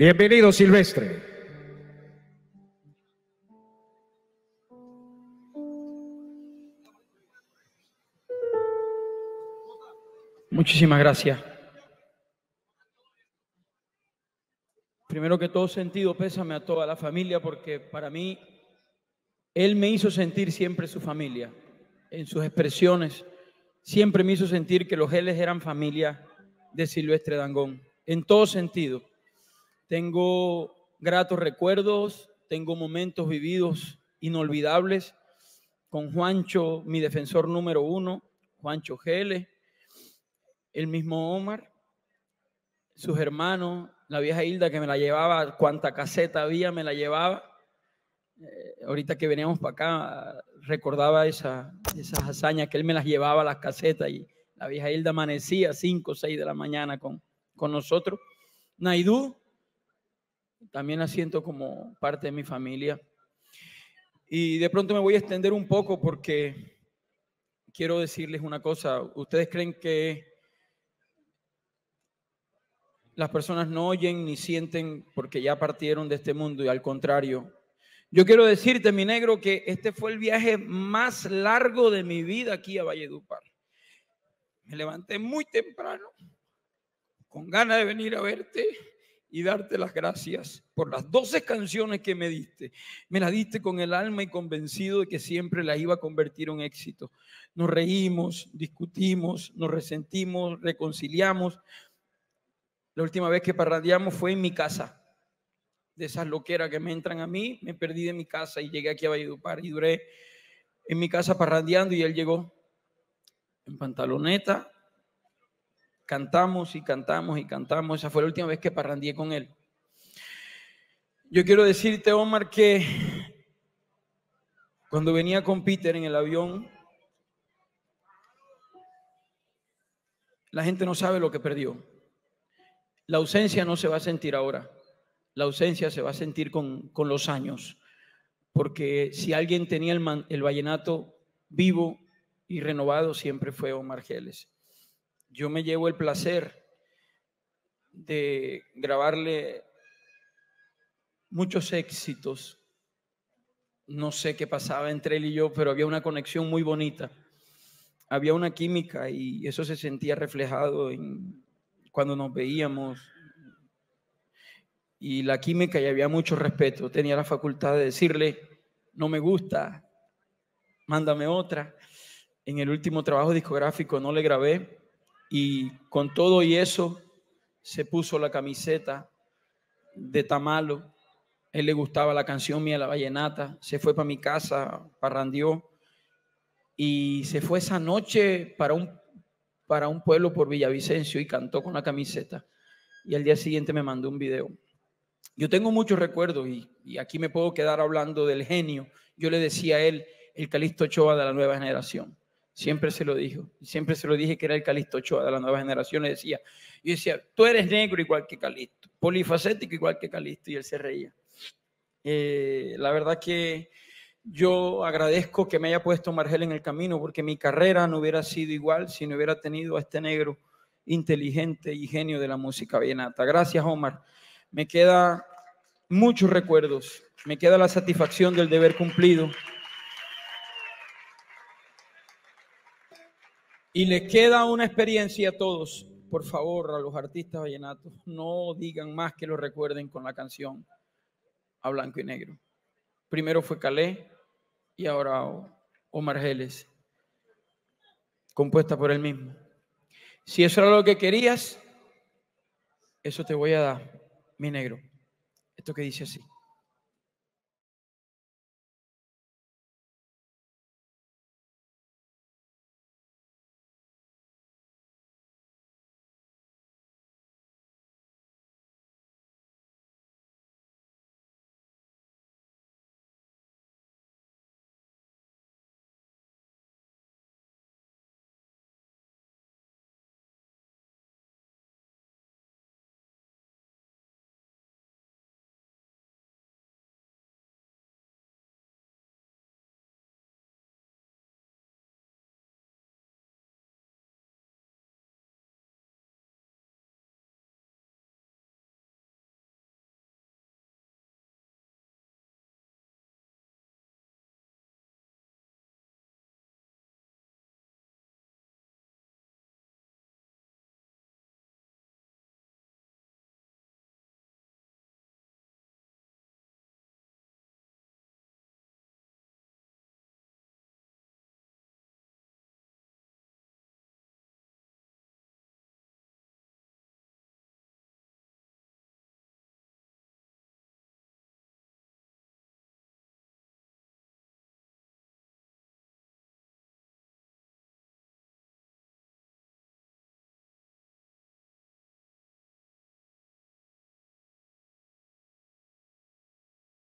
Bienvenido, Silvestre. Muchísimas gracias. Primero que todo sentido, pésame a toda la familia porque para mí él me hizo sentir siempre su familia. En sus expresiones siempre me hizo sentir que los Geles eran familia de Silvestre Dangón, en todo sentido. Tengo gratos recuerdos, tengo momentos vividos inolvidables con Juancho, mi defensor número uno, Juancho Geles el mismo Omar, sus hermanos, la vieja Hilda que me la llevaba, cuanta caseta había, me la llevaba. Eh, ahorita que veníamos para acá, recordaba esa, esas hazañas que él me las llevaba a las casetas y la vieja Hilda amanecía a 5 o 6 de la mañana con, con nosotros. Naidú, también la siento como parte de mi familia. Y de pronto me voy a extender un poco porque quiero decirles una cosa. ¿Ustedes creen que las personas no oyen ni sienten porque ya partieron de este mundo y al contrario. Yo quiero decirte, mi negro, que este fue el viaje más largo de mi vida aquí a Valledupar. Me levanté muy temprano, con ganas de venir a verte y darte las gracias por las 12 canciones que me diste. Me las diste con el alma y convencido de que siempre las iba a convertir en éxito. Nos reímos, discutimos, nos resentimos, reconciliamos, la última vez que parrandeamos fue en mi casa. De esas loqueras que me entran a mí, me perdí de mi casa y llegué aquí a Valledupar y duré en mi casa parrandeando y él llegó en pantaloneta. Cantamos y cantamos y cantamos. Esa fue la última vez que parrandeé con él. Yo quiero decirte, Omar, que cuando venía con Peter en el avión, la gente no sabe lo que perdió. La ausencia no se va a sentir ahora. La ausencia se va a sentir con, los años. Porque si alguien tenía el, el vallenato vivo y renovado, siempre fue Omar Geles. Yo me llevo el placer de grabarle muchos éxitos. No sé qué pasaba entre él y yo, pero había una conexión muy bonita. Había una química y eso se sentía reflejado en, cuando nos veíamos. Y la química y había mucho respeto. Tenía la facultad de decirle, no me gusta, mándame otra. En el último trabajo discográfico no le grabé y con todo y eso se puso la camiseta de Tamalo. Él le gustaba la canción mía, la vallenata. Se fue para mi casa, parrandió y se fue esa noche para un para un pueblo por Villavicencio y cantó con la camiseta. Y al día siguiente me mandó un video. Yo tengo muchos recuerdos y, aquí me puedo quedar hablando del genio. Yo le decía a él el Calixto Ochoa de la nueva generación. Siempre se lo dijo. Siempre se lo dije que era el Calixto Ochoa de la nueva generación. Le decía, yo decía, tú eres negro igual que Calixto, polifacético igual que Calixto. Y él se reía. Eh, la verdad que yo agradezco que me haya puesto Margel en el camino porque mi carrera no hubiera sido igual si no hubiera tenido a este negro inteligente y genio de la música vallenata. Gracias, Omar. Me queda muchos recuerdos, me queda la satisfacción del deber cumplido. Y le queda una experiencia a todos. Por favor, a los artistas vallenatos, no digan más que lo recuerden con la canción a blanco y negro. Primero fue Calé y ahora Omar Geles, compuesta por él mismo. Si eso era lo que querías, eso te voy a dar, mi negro. Esto que dice así.